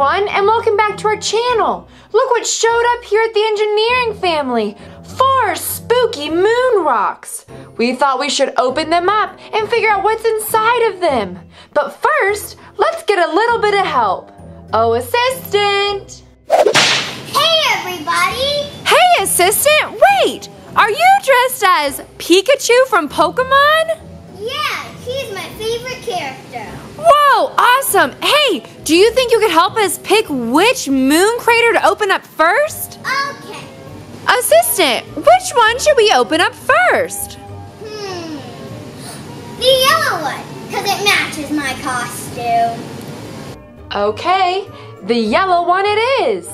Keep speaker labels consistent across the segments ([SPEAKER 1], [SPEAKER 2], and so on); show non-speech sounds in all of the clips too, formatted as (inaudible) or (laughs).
[SPEAKER 1] everyone, and welcome back to our channel. Look what showed up here at the engineering family. Four spooky moon rocks. We thought we should open them up and figure out what's inside of them. But first, let's get a little bit of help. Oh, assistant!
[SPEAKER 2] Hey everybody!
[SPEAKER 1] Hey, assistant, wait! Are you dressed as Pikachu from Pokemon?
[SPEAKER 2] Yeah, favorite character.
[SPEAKER 1] Whoa, awesome! Hey, do you think you could help us pick which moon crater to open up first?
[SPEAKER 2] Okay.
[SPEAKER 1] Assistant, which one should we open up first?
[SPEAKER 2] Hmm. The yellow one, because it matches my costume.
[SPEAKER 1] Okay, the yellow one it is.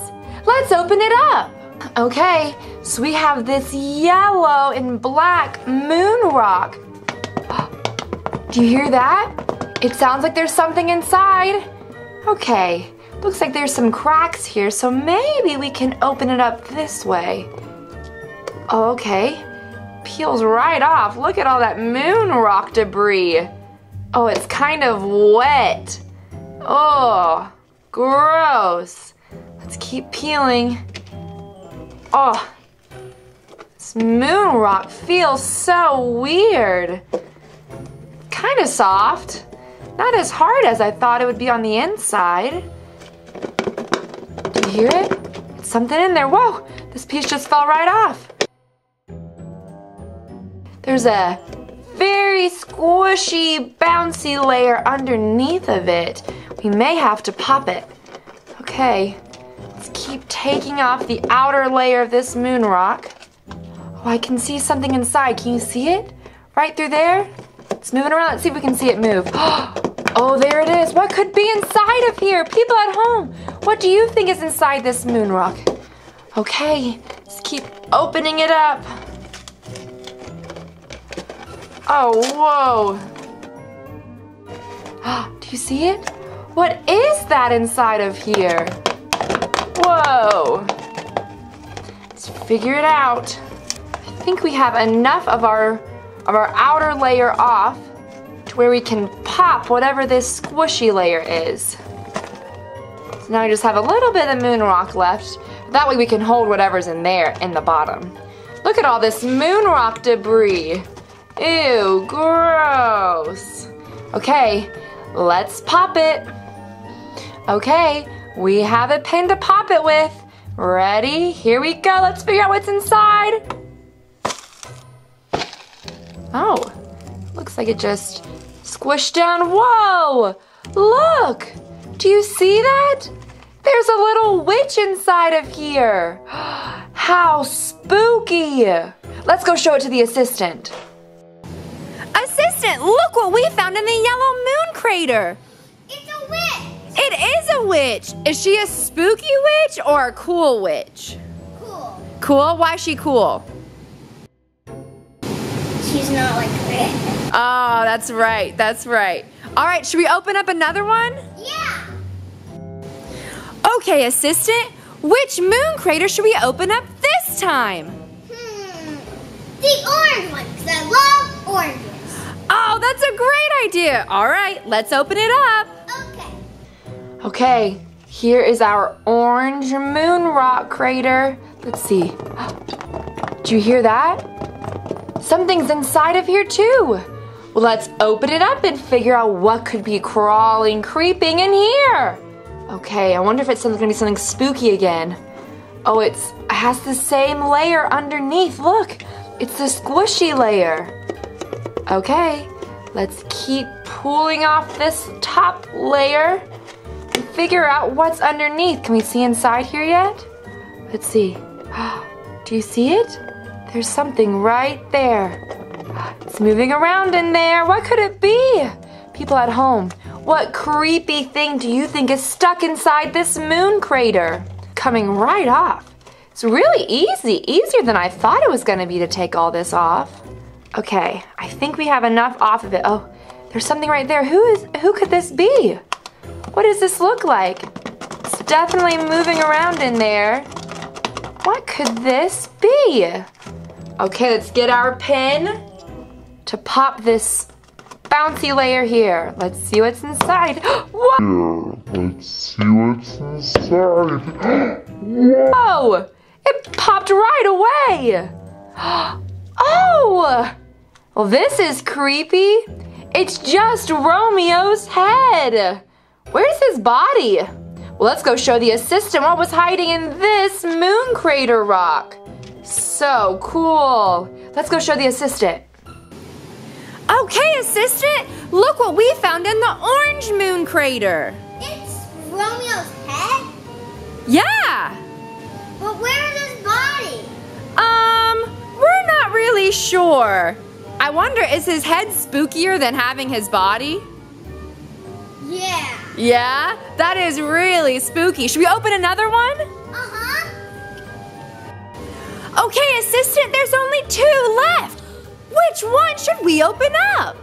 [SPEAKER 1] Let's open it up. Okay, so we have this yellow and black moon rock. Do you hear that? It sounds like there's something inside. Okay, looks like there's some cracks here, so maybe we can open it up this way. Okay, peels right off. Look at all that moon rock debris. Oh, it's kind of wet. Oh, gross. Let's keep peeling. Oh, this moon rock feels so weird kind of soft. Not as hard as I thought it would be on the inside. Do you hear it? It's something in there. Whoa, this piece just fell right off. There's a very squishy, bouncy layer underneath of it. We may have to pop it. Okay, let's keep taking off the outer layer of this moon rock. Oh, I can see something inside. Can you see it? Right through there? It's moving around. Let's see if we can see it move. (gasps) Oh, there it is. What could be inside of here? People at home, what do you think is inside this moon rock? Okay, let's keep opening it up. Oh, whoa. Ah, (gasps) do you see it? What is that inside of here? Whoa. Let's figure it out. I think we have enough of our of our outer layer off to where we can pop whatever this squishy layer is. So now we just have a little bit of moon rock left. That way we can hold whatever's in there in the bottom. Look at all this moon rock debris. Ew, gross. Okay, let's pop it. Okay, we have a pin to pop it with. Ready? Here we go. Let's figure out what's inside. Oh, looks like it just squished down. Whoa! Look! Do you see that? There's a little witch inside of here. (gasps) How spooky! Let's go show it to the assistant. Assistant, look what we found in the yellow moon crater.
[SPEAKER 2] It's a witch!
[SPEAKER 1] It is a witch. Is she a spooky witch or a cool witch?
[SPEAKER 2] Cool.
[SPEAKER 1] Cool? Why is she cool?
[SPEAKER 2] She's not like.
[SPEAKER 1] Oh, that's right. That's right. All right, should we open up another one?
[SPEAKER 2] Yeah!
[SPEAKER 1] Okay, assistant. Which moon crater should we open up this time?
[SPEAKER 2] Hmm. The orange one, because I love oranges.
[SPEAKER 1] Oh, that's a great idea. All right, let's open it up.
[SPEAKER 2] Okay.
[SPEAKER 1] Okay, here is our orange moon rock crater. Let's see. (gasps) Do you hear that? Something's inside of here too. Let's open it up and figure out what could be crawling, creeping in here. Okay, I wonder if it's gonna be something spooky again. Oh, it's it has the same layer underneath. Look, it's the squishy layer. Okay, let's keep pulling off this top layer and figure out what's underneath. Can we see inside here yet? Let's see. (gasps) Do you see it? There's something right there. It's moving around in there. What could it be? People at home, what creepy thing do you think is stuck inside this moon crater? Coming right off. It's really easy, easier than I thought it was going to be to take all this off. Okay, I think we have enough off of it. Oh, there's something right there. Who is who could this be? What does this look like? It's definitely moving around in there. What could this be? Okay, let's get our pin to pop this bouncy layer here. Let's see what's inside. (gasps) Whoa!
[SPEAKER 3] Let's see what's inside. (gasps)
[SPEAKER 1] Whoa! It popped right away. (gasps) Oh! Well, this is creepy. It's just Romeo's head. Where's his body? Well, let's go show the assistant what was hiding in this moon crater rock. So cool. Let's go show the assistant. Okay, assistant, look what we found in the orange moon crater.
[SPEAKER 2] It's Romeo's head?
[SPEAKER 1] Yeah.
[SPEAKER 2] But where's his body?
[SPEAKER 1] Um, we're not really sure. I wonder, is his head spookier than having his body?
[SPEAKER 2] Yeah.
[SPEAKER 1] Yeah, that is really spooky. Should we open another one? Okay, assistant, there's only two left. Which one should we open up?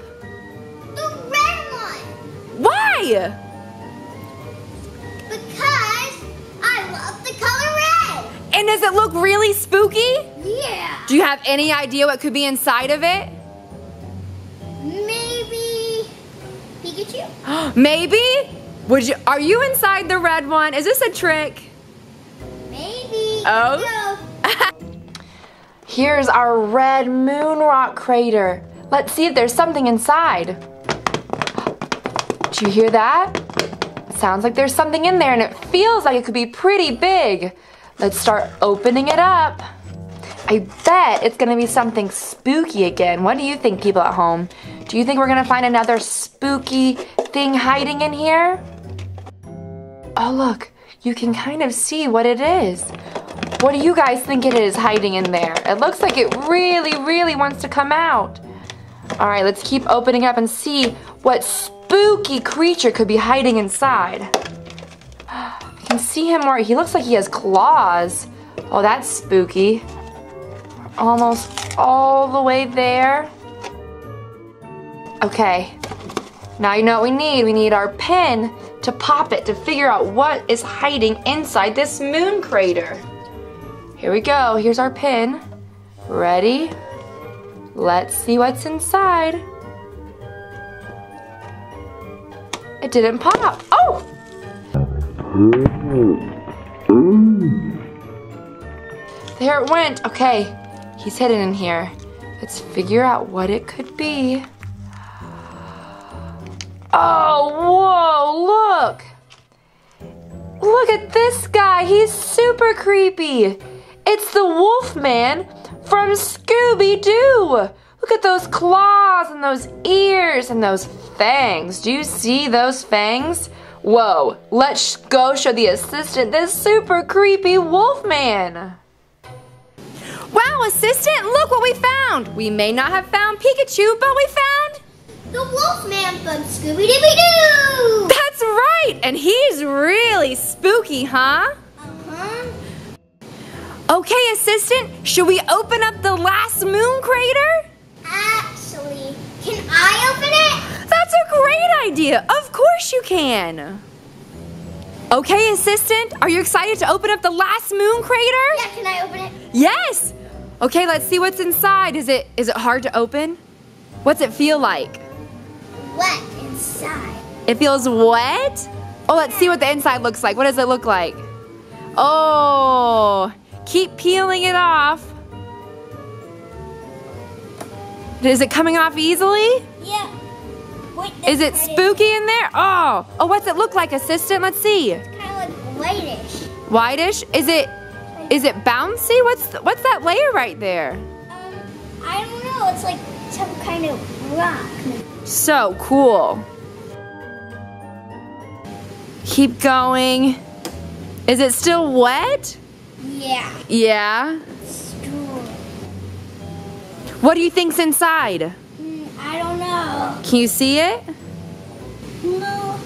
[SPEAKER 2] The red one.
[SPEAKER 1] Why?
[SPEAKER 2] Because I love the color red.
[SPEAKER 1] And does it look really spooky?
[SPEAKER 2] Yeah.
[SPEAKER 1] Do you have any idea what could be inside of it?
[SPEAKER 2] Maybe Pikachu? (gasps)
[SPEAKER 1] Maybe? Would you are you inside the red one? Is this a trick?
[SPEAKER 2] Maybe.
[SPEAKER 1] Oh.
[SPEAKER 2] No. (laughs)
[SPEAKER 1] Here's our red moon rock crater. Let's see if there's something inside. Do you hear that? Sounds like there's something in there and it feels like it could be pretty big. Let's start opening it up. I bet it's gonna be something spooky again. What do you think, people at home? Do you think we're gonna find another spooky thing hiding in here? Oh, look, you can kind of see what it is. What do you guys think it is hiding in there? It looks like it really, really wants to come out. All right, let's keep opening up and see what spooky creature could be hiding inside. I can see him where he looks like he has claws. Oh, that's spooky. Almost all the way there. Okay, now you know what we need. We need our pen to pop it to figure out what is hiding inside this moon crater. Here we go. Here's our pin. Ready? Let's see what's inside. It didn't pop. Oh! There it went. Okay, he's hidden in here. Let's figure out what it could be. Oh, whoa, look! Look at this guy. He's super creepy. It's the Wolfman from Scooby Doo. Look at those claws and those ears and those fangs. Do you see those fangs? Whoa, let's go show the assistant this super creepy Wolfman. Wow, assistant, look what we found. We may not have found Pikachu, but we found.
[SPEAKER 2] The Wolfman from Scooby Dooby Doo.
[SPEAKER 1] That's right, and he's really spooky, huh? Okay, assistant, should we open up the last moon crater?
[SPEAKER 2] Actually, can I open it?
[SPEAKER 1] That's a great idea. Of course you can. Okay, assistant, are you excited to open up the last moon crater?
[SPEAKER 2] Yeah, can I open it?
[SPEAKER 1] Yes. Okay, let's see what's inside. Is it is it hard to open? What's it feel like?
[SPEAKER 2] Wet inside.
[SPEAKER 1] It feels wet? Oh, let's see what the inside looks like. What does it look like? Oh, keep peeling it off. Is it coming off easily?
[SPEAKER 2] Yeah. Wait,
[SPEAKER 1] Is it spooky in there? Oh, oh, what's it look like, assistant? Let's see.
[SPEAKER 2] Kind of like whitish.
[SPEAKER 1] Whitish? Is it, is it bouncy? What's, th- what's that layer right there?
[SPEAKER 2] Um, I don't know. It's like some kind of rock.
[SPEAKER 1] So cool. Keep going. Is it still wet?
[SPEAKER 2] Yeah.
[SPEAKER 1] Yeah. What do you think's inside?
[SPEAKER 2] Mm, I don't know.
[SPEAKER 1] Can you see it?
[SPEAKER 2] No.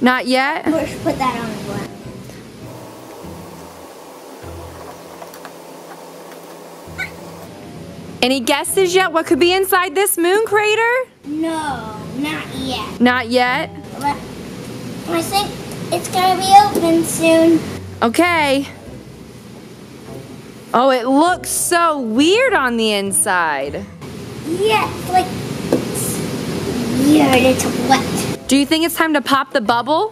[SPEAKER 1] Not yet?
[SPEAKER 2] Push, put that on the ground.
[SPEAKER 1] Any guesses yet what could be inside this moon crater?
[SPEAKER 2] No, not yet.
[SPEAKER 1] Not yet.
[SPEAKER 2] But I think it's gonna be open soon.
[SPEAKER 1] Okay. Oh, it looks so weird on the inside.
[SPEAKER 2] Yeah, like. But it's wet.
[SPEAKER 1] Do you think it's time to pop the bubble?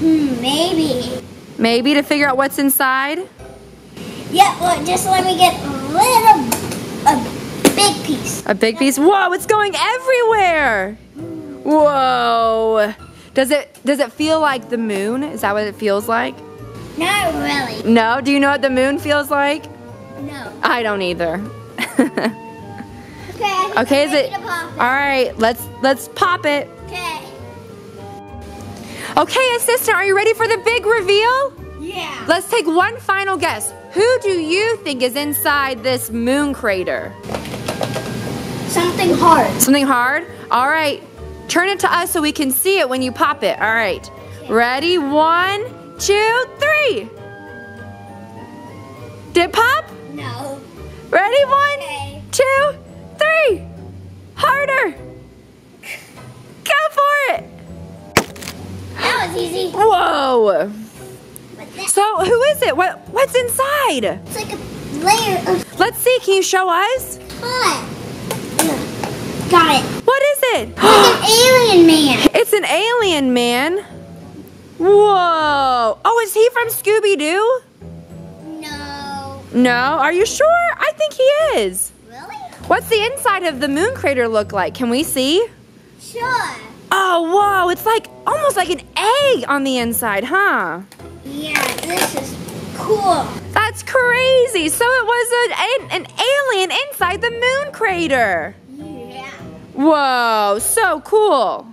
[SPEAKER 2] Hmm, maybe.
[SPEAKER 1] Maybe to figure out what's inside?
[SPEAKER 2] Yeah, well, just let me get a little, a big piece.
[SPEAKER 1] A big piece? Whoa, it's going everywhere! Whoa! Does it does it feel like the moon? Is that what it feels like?
[SPEAKER 2] Not really.
[SPEAKER 1] No? Do you know what the moon feels like?
[SPEAKER 2] No.
[SPEAKER 1] I don't either.
[SPEAKER 2] Okay.
[SPEAKER 1] okay, is it
[SPEAKER 2] pop
[SPEAKER 1] All right, let's let's pop it.
[SPEAKER 2] Okay.
[SPEAKER 1] Okay, assistant, are you ready for the big reveal?
[SPEAKER 2] Yeah.
[SPEAKER 1] Let's take one final guess. Who do you think is inside this moon crater?
[SPEAKER 2] Something hard.
[SPEAKER 1] Something hard? All right. Turn it to us so we can see it when you pop it. All right. Ready? One, two, three. Did it pop?
[SPEAKER 2] No.
[SPEAKER 1] Ready? One,
[SPEAKER 2] Okay.
[SPEAKER 1] two, three. Harder. Go for it.
[SPEAKER 2] That was easy.
[SPEAKER 1] Whoa. So who is it? What what's inside?
[SPEAKER 2] it's like a layer of
[SPEAKER 1] Let's see. Can you show us?
[SPEAKER 2] Got it.
[SPEAKER 1] What is it?
[SPEAKER 2] It's an (gasps) alien man.
[SPEAKER 1] It's an alien man. Whoa. Oh, is he from Scooby Doo?
[SPEAKER 2] No.
[SPEAKER 1] No. Are you sure? I think he is.
[SPEAKER 2] Really?
[SPEAKER 1] What's the inside of the moon crater look like? Can we see?
[SPEAKER 2] Sure.
[SPEAKER 1] Oh, whoa. It's like almost like an egg on the inside, huh?
[SPEAKER 2] Yeah, this is cool.
[SPEAKER 1] That's crazy. So it was an, an, an alien inside the moon crater.
[SPEAKER 2] Yeah.
[SPEAKER 1] Whoa. So cool.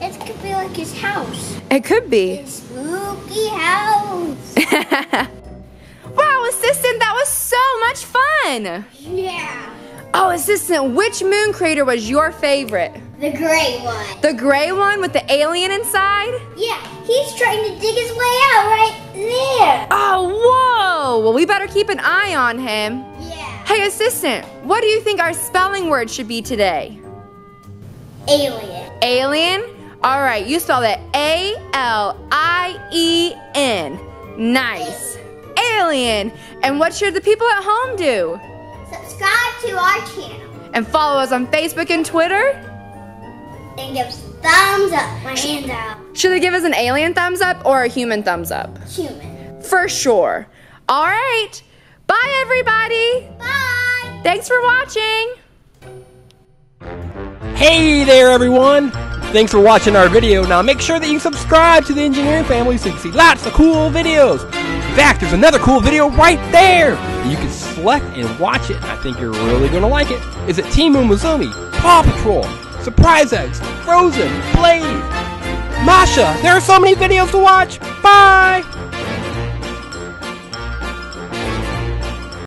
[SPEAKER 2] It could be like his house.
[SPEAKER 1] It could be.
[SPEAKER 2] Spooky house. (laughs)
[SPEAKER 1] wow, assistant, that was so much fun.
[SPEAKER 2] Yeah.
[SPEAKER 1] Oh, assistant, which moon crater was your favorite?
[SPEAKER 2] The gray one.
[SPEAKER 1] The gray one with the alien inside?
[SPEAKER 2] Yeah, he's trying to dig his way out right there.
[SPEAKER 1] Oh, whoa! Well, we better keep an eye on him.
[SPEAKER 2] Yeah.
[SPEAKER 1] Hey, assistant, what do you think our spelling word should be today?
[SPEAKER 2] Alien.
[SPEAKER 1] Alien? All right, you spelled that A L I E N. Nice. Alien. And what should the people at home do?
[SPEAKER 2] Subscribe to our channel
[SPEAKER 1] And follow us on Facebook and Twitter?
[SPEAKER 2] and give thumbs up. My hands out.
[SPEAKER 1] Should they give us an alien thumbs up or a human thumbs up?
[SPEAKER 2] Human.
[SPEAKER 1] For sure. All right. Bye, everybody.
[SPEAKER 2] Bye.
[SPEAKER 1] Thanks for watching.
[SPEAKER 4] Hey there, everyone! Thanks for watching our video. Now make sure that you subscribe to the engineering family so you can see lots of cool videos. In fact, there's another cool video right there. You can select and watch it. I think you're really gonna like it. Is it Team Umizoomi, Paw Patrol, Surprise Eggs, Frozen, Blade, Masha? There are so many videos to watch. Bye.